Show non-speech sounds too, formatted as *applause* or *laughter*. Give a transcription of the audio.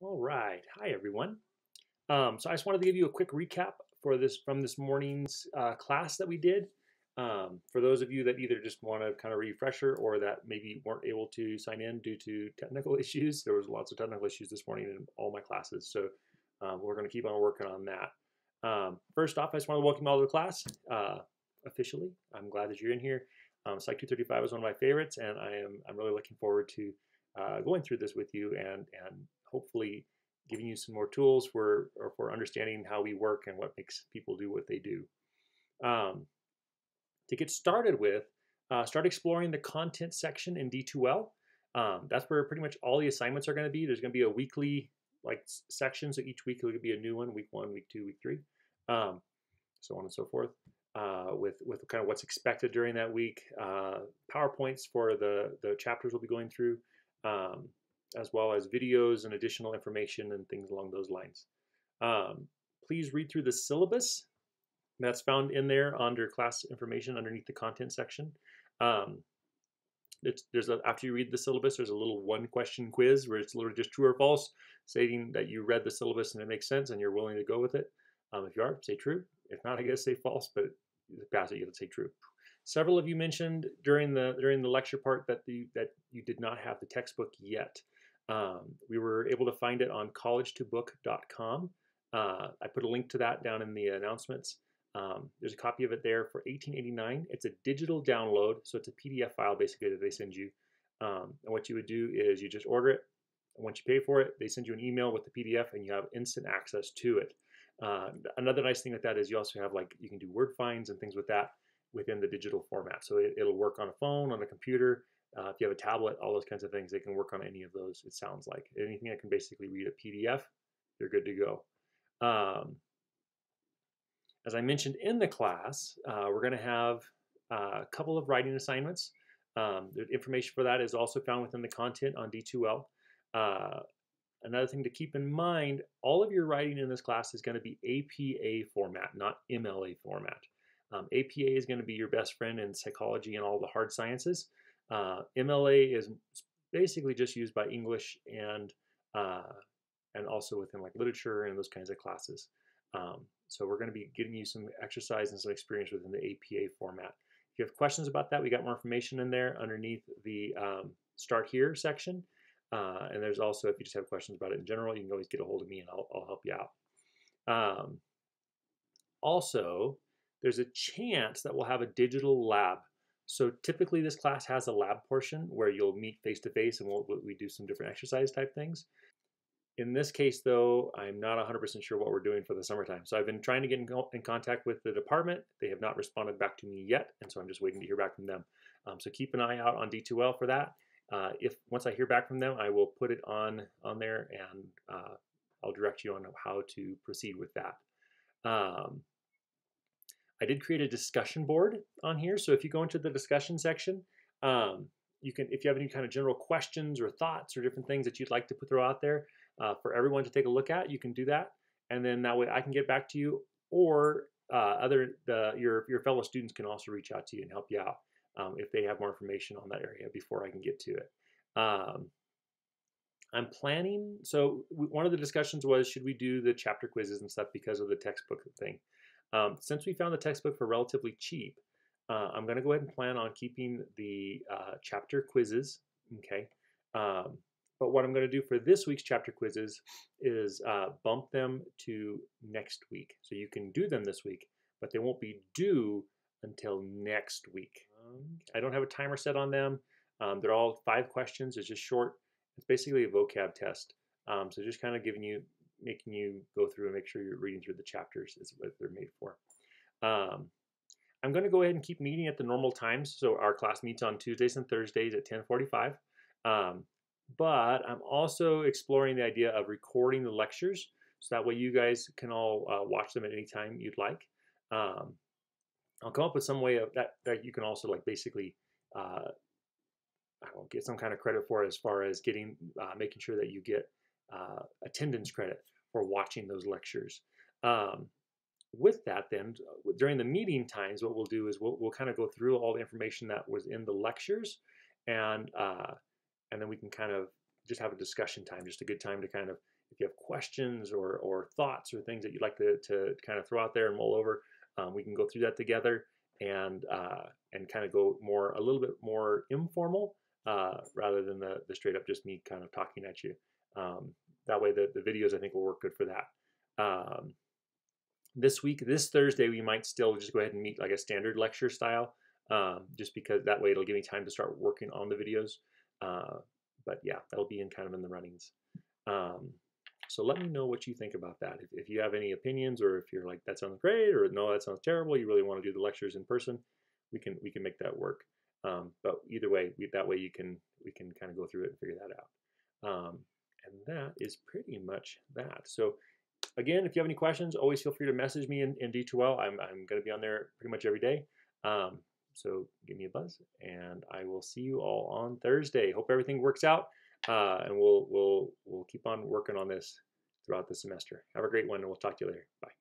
All right. Hi, everyone. Um, so I just wanted to give you a quick recap for this from this morning's uh, class that we did. Um, for those of you that either just want to kind of refresher or that maybe weren't able to sign in due to technical *laughs* issues, there was lots of technical issues this morning in all my classes. So um, we're going to keep on working on that. Um, first off, I just want to welcome you all to the class uh, officially. I'm glad that you're in here. Um, Psych 235 is one of my favorites, and I am I'm really looking forward to uh, going through this with you and and hopefully giving you some more tools for or for understanding how we work and what makes people do what they do. Um, to get started with, uh, start exploring the content section in D2L. Um, that's where pretty much all the assignments are going to be. There's going to be a weekly like section, so each week it could be a new one: week one, week two, week three, um, so on and so forth. Uh, with with kind of what's expected during that week, uh, powerpoints for the the chapters we'll be going through, um, as well as videos and additional information and things along those lines. Um, please read through the syllabus that's found in there under class information underneath the content section. Um, there's a, after you read the syllabus, there's a little one question quiz where it's literally just true or false, stating that you read the syllabus and it makes sense and you're willing to go with it. Um, if you are, say true. If not, I guess say false, but pass it, you have to say true. Several of you mentioned during the during the lecture part that the that you did not have the textbook yet. Um, we were able to find it on collegetobook.com. Uh, I put a link to that down in the announcements. Um, there's a copy of it there for 18.89. It's a digital download, so it's a PDF file basically that they send you. Um, and what you would do is you just order it. And once you pay for it, they send you an email with the PDF, and you have instant access to it. Uh, another nice thing with that is you also have like you can do word finds and things with that within the digital format. So it, will work on a phone, on a computer, uh, if you have a tablet, all those kinds of things, they can work on any of those, it sounds like. Anything that can basically read a PDF, you're good to go. Um, as I mentioned in the class, uh, we're going to have uh, a couple of writing assignments. Um, the information for that is also found within the content on D2L. Uh, another thing to keep in mind, all of your writing in this class is going to be APA format, not MLA format. Um, APA is going to be your best friend in psychology and all the hard sciences. Uh, MLA is basically just used by English and uh, and also within like literature and those kinds of classes. Um, so we're going to be getting you some exercise and some experience within the APA format. If you have questions about that, we got more information in there underneath the um, Start Here section. Uh, and there's also, if you just have questions about it in general, you can always get a hold of me and I'll, I'll help you out. Um, also, there's a chance that we'll have a digital lab so typically this class has a lab portion where you'll meet face to face and we'll, we do some different exercise type things. In this case though, I'm not 100% sure what we're doing for the summertime. So I've been trying to get in, in, contact with the department. They have not responded back to me yet. And so I'm just waiting to hear back from them. Um, so keep an eye out on D2L for that. Uh, if once I hear back from them, I will put it on, on there and uh, I'll direct you on how to proceed with that. Um, I did create a discussion board on here. So if you go into the discussion section, um, you can, if you have any kind of general questions or thoughts or different things that you'd like to put throw out there uh, for everyone to take a look at, you can do that. And then that way I can get back to you or uh, other the, your, your fellow students can also reach out to you and help you out um, if they have more information on that area before I can get to it. Um, I'm planning, so one of the discussions was should we do the chapter quizzes and stuff because of the textbook thing. Um, since we found the textbook for relatively cheap, uh, I'm going to go ahead and plan on keeping the uh, chapter quizzes. Okay. Um, but what I'm going to do for this week's chapter quizzes is uh, bump them to next week. So you can do them this week, but they won't be due until next week. Um, I don't have a timer set on them. Um, they're all five questions. It's just short. It's basically a vocab test. Um, so just kind of giving you making you go through and make sure you're reading through the chapters is what they're made for. Um, I'm going to go ahead and keep meeting at the normal times. So our class meets on Tuesdays and Thursdays at 1045. Um, but I'm also exploring the idea of recording the lectures so that way you guys can all uh, watch them at any time you'd like. Um, I'll come up with some way of that that you can also like basically uh, I don't get some kind of credit for as far as getting uh, making sure that you get uh, attendance credit watching those lectures. Um, with that, then, during the meeting times, what we'll do is we'll, we'll kind of go through all the information that was in the lectures, and uh, and then we can kind of just have a discussion time, just a good time to kind of, if you have questions or, or thoughts or things that you'd like to, to kind of throw out there and mull over, um, we can go through that together and uh, and kind of go more a little bit more informal uh, rather than the, the straight up just me kind of talking at you. Um, that way the, the videos I think will work good for that. Um, this week, this Thursday, we might still just go ahead and meet like a standard lecture style, um, just because that way it'll give me time to start working on the videos. Uh, but yeah, that'll be in kind of in the runnings. Um, so let me know what you think about that. If, if, you have any opinions, or if you're like that sounds great, or no, that sounds terrible, you really want to do the lectures in person, we can we can make that work. Um, but either way, we, that way you can we can kind of go through it and figure that out. Um, and that is pretty much that. So again, if you have any questions, always feel free to message me in, in D2L. I'm, I'm going to be on there pretty much every day. Um, so give me a buzz, and I will see you all on Thursday. Hope everything works out, uh, and we'll we'll we'll keep on working on this throughout the semester. Have a great one, and we'll talk to you later. Bye.